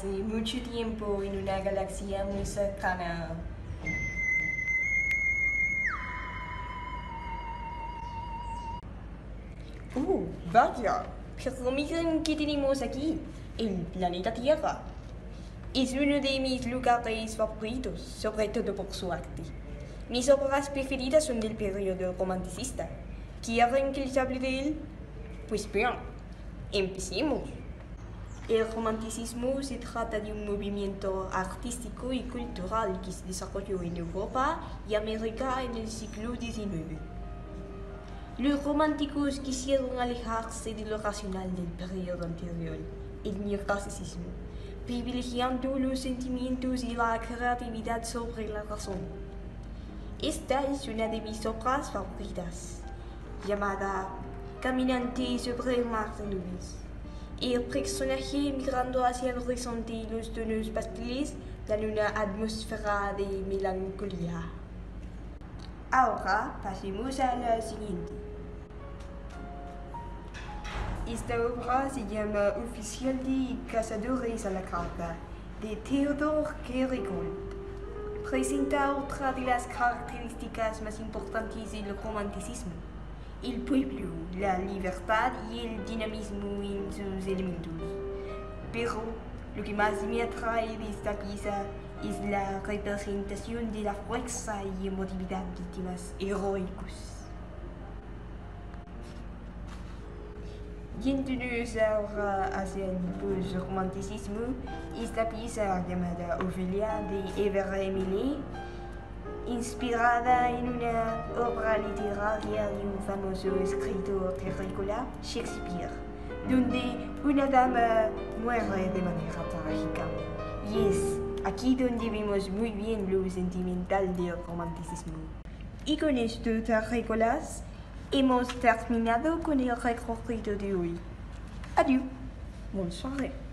hace mucho tiempo en una galaxia muy cercana. ¡Oh, vaya! Pero miren qué tenemos aquí, el planeta Tierra. Es uno de mis lugares favoritos, sobre todo por su arte. Mis obras preferidas son del periodo romanticista. ¿Quieren que les hable de él? Pues bien, empecemos. El romanticismo se trata de un movimiento artístico y cultural que se desarrolló en Europa y América en el siglo XIX. Los románticos quisieron alejarse de lo racional del periodo anterior, el neoclasicismo, privilegiando los sentimientos y la creatividad sobre la razón. Esta es una de mis obras favoritas, llamada Caminante sobre el mar de nubes. El personaje mirando hacia el horizonte y los tonos pasteles dan una atmósfera de melancolía. Ahora pasemos a la siguiente. Esta obra se llama Oficial de Cazadores a la Carta, de Theodor Kierkegaard. Presenta otra de las características más importantes del romanticismo, el pueblo, la libertad y el dinamismo en sus elementos. Pero lo que más me atrae de esta pieza es la representación de la fuerza y emotividad de temas heroicos. Yéndonos ahora hacia el post-romanticismo, esta pieza llamada Ophelia de Ever Emily, inspirada en una obra literaria de un famoso escritor terrícola, Shakespeare, donde una dama muere de manera trágica. Y es aquí donde vemos muy bien lo sentimental del romanticismo. Y con esto, terrícolas, hemos terminado con el recorrido de hoy. Adiós. Bonne soirée.